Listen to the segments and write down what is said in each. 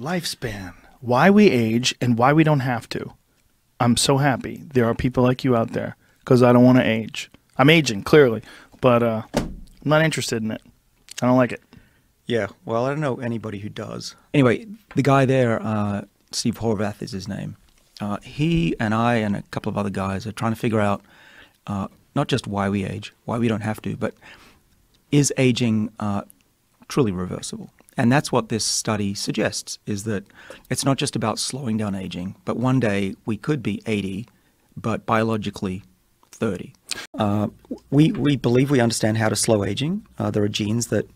Lifespan. Why we age and why we don't have to. I'm so happy there are people like you out there because I don't want to age. I'm aging, clearly, but uh, I'm not interested in it. I don't like it. Yeah, well, I don't know anybody who does. Anyway, the guy there, uh, Steve Horvath is his name. Uh, he and I and a couple of other guys are trying to figure out uh, not just why we age, why we don't have to, but is aging uh, truly reversible? And that's what this study suggests: is that it's not just about slowing down aging, but one day we could be 80, but biologically 30. Uh, we we believe we understand how to slow aging. Uh, there are genes that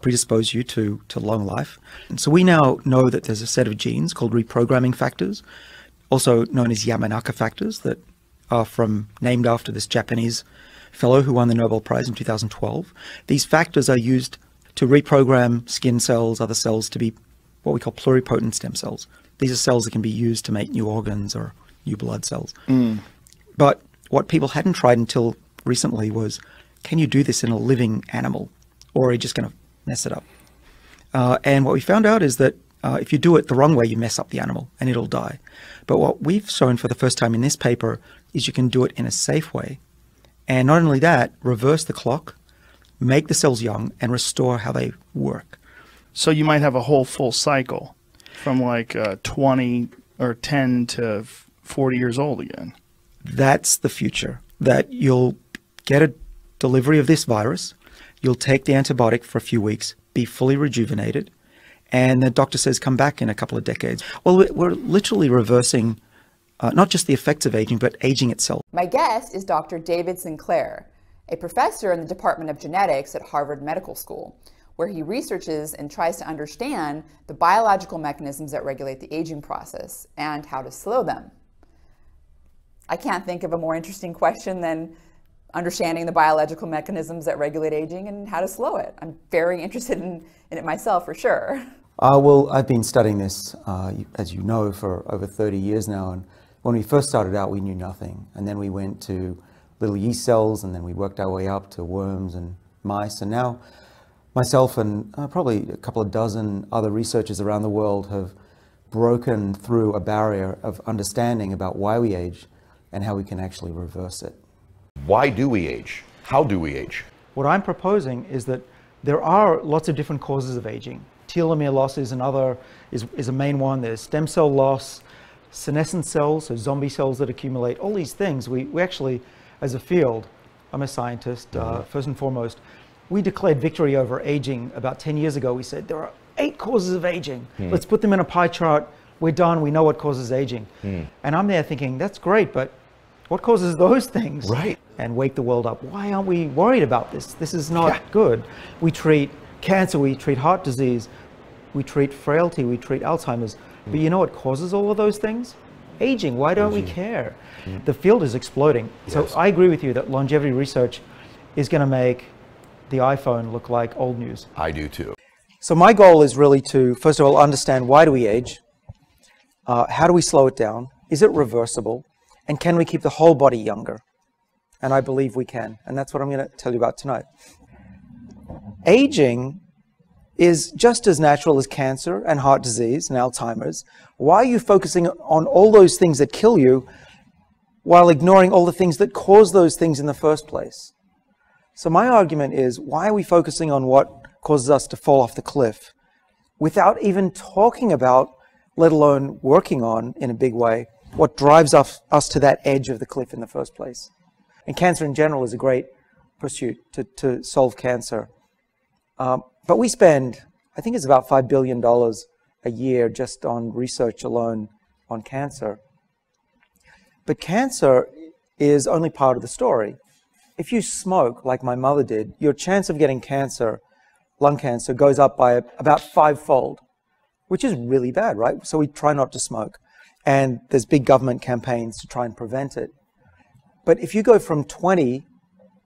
predispose you to, to long life. And so we now know that there's a set of genes called reprogramming factors, also known as Yamanaka factors, that are from named after this Japanese fellow who won the Nobel Prize in 2012. These factors are used to reprogram skin cells, other cells to be what we call pluripotent stem cells. These are cells that can be used to make new organs or new blood cells. Mm. But what people hadn't tried until recently was can you do this in a living animal? Or are you just going to mess it up. Uh, and what we found out is that uh, if you do it the wrong way, you mess up the animal and it'll die. But what we've shown for the first time in this paper is you can do it in a safe way. And not only that, reverse the clock, make the cells young, and restore how they work. So you might have a whole full cycle from like uh, 20 or 10 to 40 years old again. That's the future. That you'll get a delivery of this virus, You'll take the antibiotic for a few weeks, be fully rejuvenated, and the doctor says come back in a couple of decades. Well, we're literally reversing uh, not just the effects of aging, but aging itself. My guest is Dr. David Sinclair, a professor in the Department of Genetics at Harvard Medical School, where he researches and tries to understand the biological mechanisms that regulate the aging process and how to slow them. I can't think of a more interesting question than understanding the biological mechanisms that regulate aging and how to slow it. I'm very interested in, in it myself for sure. Uh, well, I've been studying this, uh, as you know, for over 30 years now. And when we first started out, we knew nothing. And then we went to little yeast cells, and then we worked our way up to worms and mice. And now, myself and uh, probably a couple of dozen other researchers around the world have broken through a barrier of understanding about why we age and how we can actually reverse it. Why do we age? How do we age? What I'm proposing is that there are lots of different causes of aging. Telomere loss is another, is, is a main one. There's stem cell loss, senescent cells, so zombie cells that accumulate, all these things. We, we actually, as a field, I'm a scientist, uh, mm-hmm. first and foremost, we declared victory over aging about 10 years ago. We said there are eight causes of aging. Mm. Let's put them in a pie chart. We're done. We know what causes aging. Mm. And I'm there thinking, that's great, but what causes those things? Right. And wake the world up. Why aren't we worried about this? This is not yeah. good. We treat cancer, we treat heart disease, we treat frailty, we treat Alzheimer's. Mm. But you know what causes all of those things? Aging. Why don't Aging. we care? Mm. The field is exploding. Yes. So I agree with you that longevity research is going to make the iPhone look like old news. I do too. So my goal is really to, first of all, understand why do we age? Uh, how do we slow it down? Is it reversible? And can we keep the whole body younger? And I believe we can. And that's what I'm going to tell you about tonight. Aging is just as natural as cancer and heart disease and Alzheimer's. Why are you focusing on all those things that kill you while ignoring all the things that cause those things in the first place? So my argument is, why are we focusing on what causes us to fall off the cliff without even talking about, let alone working on in a big way, what drives us, us to that edge of the cliff in the first place. And cancer in general is a great pursuit to, to solve cancer. Um, but we spend, I think it's about $5 billion a year just on research alone on cancer. But cancer is only part of the story. If you smoke, like my mother did, your chance of getting cancer, lung cancer, goes up by about fivefold, which is really bad, right? So we try not to smoke and there's big government campaigns to try and prevent it. But if you go from 20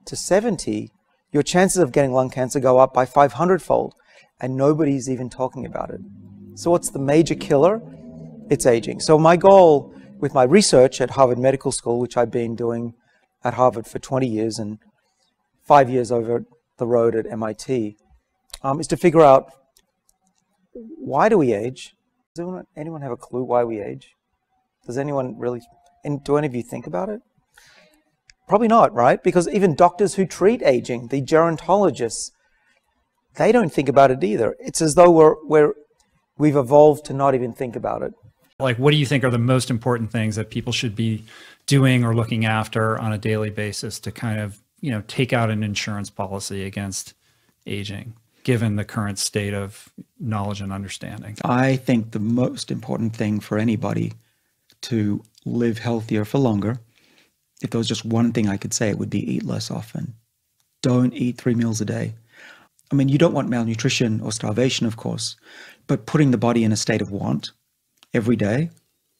to 70, your chances of getting lung cancer go up by 500 fold, and nobody's even talking about it. So, what's the major killer? It's aging. So, my goal with my research at Harvard Medical School, which I've been doing at Harvard for 20 years and five years over the road at MIT, um, is to figure out why do we age Does anyone, anyone have a clue why we age? Does anyone really? And do any of you think about it? Probably not, right? Because even doctors who treat aging, the gerontologists, they don't think about it either. It's as though we're, we're we've evolved to not even think about it. Like, what do you think are the most important things that people should be doing or looking after on a daily basis to kind of, you know, take out an insurance policy against aging, given the current state of knowledge and understanding? I think the most important thing for anybody to live healthier for longer, if there was just one thing I could say, it would be eat less often. Don't eat three meals a day. I mean, you don't want malnutrition or starvation, of course, but putting the body in a state of want every day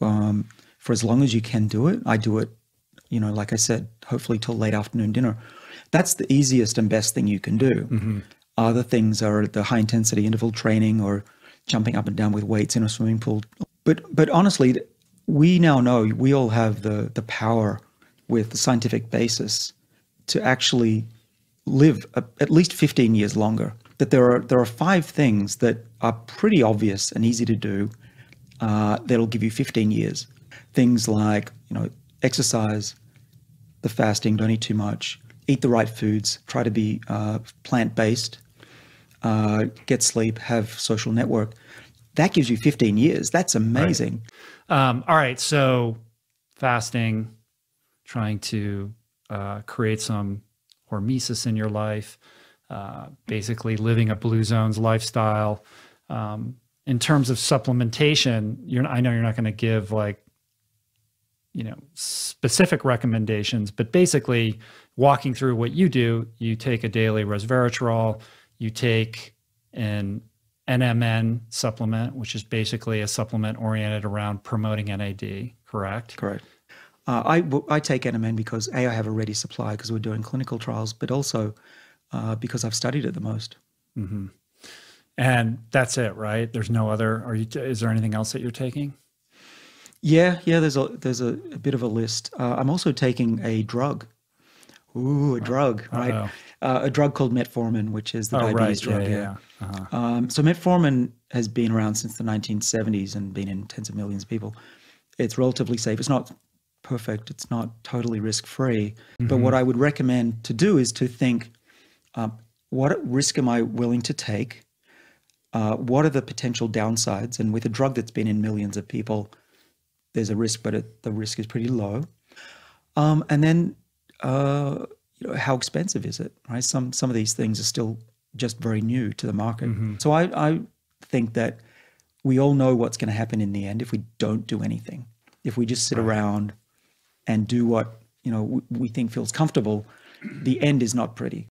um, for as long as you can do it. I do it, you know, like I said, hopefully till late afternoon dinner. That's the easiest and best thing you can do. Mm-hmm. Other things are the high intensity interval training or jumping up and down with weights in a swimming pool. But but honestly, we now know we all have the the power with the scientific basis to actually live a, at least 15 years longer. That there are there are five things that are pretty obvious and easy to do uh, that'll give you 15 years. Things like you know exercise, the fasting, don't eat too much, eat the right foods, try to be uh, plant based, uh, get sleep, have social network. That gives you 15 years. That's amazing. Right. Um, all right, so fasting, trying to uh, create some hormesis in your life, uh, basically living a blue zones lifestyle. Um, in terms of supplementation, you're, I know you're not going to give like, you know, specific recommendations, but basically walking through what you do, you take a daily resveratrol, you take an NMN supplement, which is basically a supplement oriented around promoting NAD, correct? Correct. Uh, I, I take NMN because A, I have a ready supply because we're doing clinical trials, but also uh, because I've studied it the most. Mm-hmm. And that's it, right? There's no other. Are you? Is there anything else that you're taking? Yeah, yeah. There's a there's a, a bit of a list. Uh, I'm also taking a drug. Ooh, a drug, right? Uh, a drug called metformin, which is the oh, diabetes right. drug. Yeah, yeah. yeah. Uh-huh. Um, so metformin has been around since the 1970s and been in tens of millions of people. It's relatively safe. It's not perfect. It's not totally risk free. Mm-hmm. But what I would recommend to do is to think, um, what risk am I willing to take? Uh, what are the potential downsides? And with a drug that's been in millions of people, there's a risk, but it, the risk is pretty low. Um, and then, uh, you know, how expensive is it? Right? Some some of these things are still just very new to the market. Mm-hmm. So I, I think that we all know what's going to happen in the end if we don't do anything. If we just sit right. around and do what you know we, think feels comfortable, the end is not pretty.